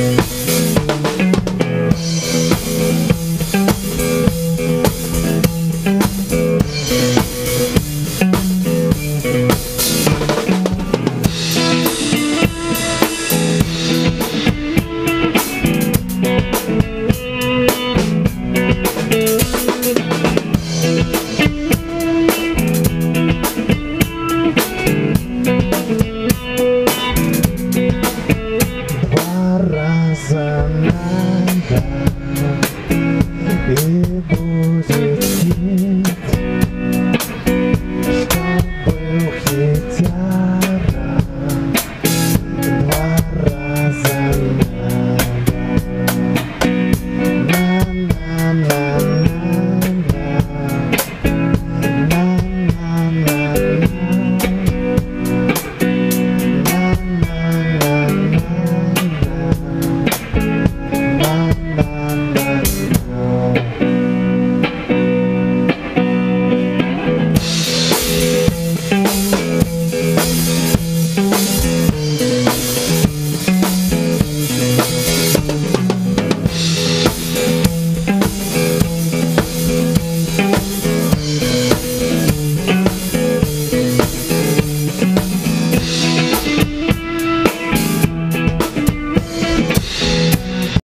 Thank будет петь, что был хитя.